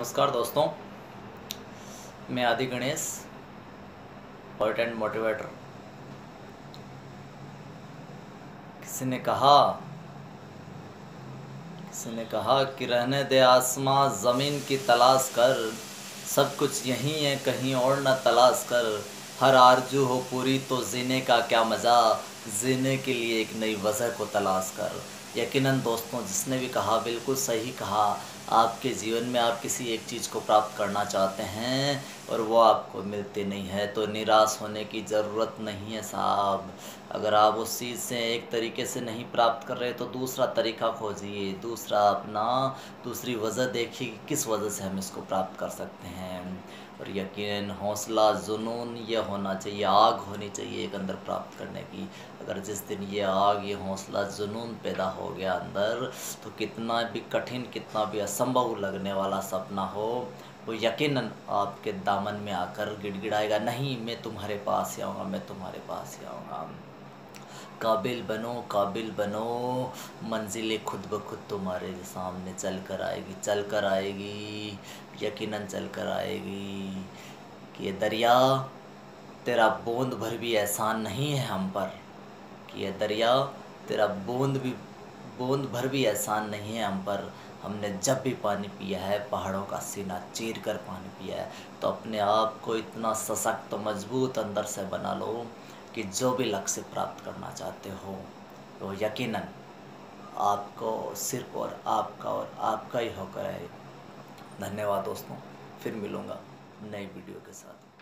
नमस्कार दोस्तों, मैं आदि गणेश पोइट एंड मोटिवेटर किसी ने कहा, किसी ने कहा कि रहने दे आसमां, ज़मीन की तलाश कर। सब कुछ यहीं है, कहीं और न तलाश कर। हर आरज़ू हो पूरी तो जीने का क्या मज़ा? जीने के लिए एक नई वजह को तलाश कर। यकीनन दोस्तों, जिसने भी कहा, बिल्कुल सही कहा। आपके जीवन में आप किसी एक चीज़ को प्राप्त करना चाहते हैं और वो आपको मिलती नहीं है तो निराश होने की ज़रूरत नहीं है साहब। अगर आप उस चीज़ से एक तरीके से नहीं प्राप्त कर रहे तो दूसरा तरीका खोजिए। दूसरा अपना, दूसरी वजह देखिए कि किस वजह से हम इसको प्राप्त कर सकते हैं। और यकीन हौसला जुनून ये होना चाहिए, आग होनी चाहिए एक अंदर प्राप्त करने की। अगर जिस दिन ये आग ये हौसला जुनून पैदा हो गया अंदर तो कितना भी कठिन, कितना भी असंभव लगने वाला सपना हो, वो यकीनन आपके दामन में आकर गिड़गिड़ाएगा, नहीं, मैं तुम्हारे पास ही आऊँगा, मैं तुम्हारे पास ही आऊँगा। काबिल बनो काबिल बनो, मंजिलें खुद ब खुद तुम्हारे सामने चल कर आएगी चल कर आएगी, यकीनन चल कर आएगी कि ये दरिया तेरा बूंद भर भी एहसान नहीं है हम पर। कि ये दरिया, तेरा बूंद भी, बूंद भर भी एहसान नहीं है हम पर। हमने जब भी पानी पिया है, पहाड़ों का सीना चीर कर पानी पिया है तो अपने आप को इतना सशक्त मज़बूत अंदर से बना लो कि जो भी लक्ष्य प्राप्त करना चाहते हो तो यकीनन आपको सिर्फ़ और आपका और आपका ही होकर है धन्यवाद दोस्तों, फिर मिलूँगा नई वीडियो के साथ।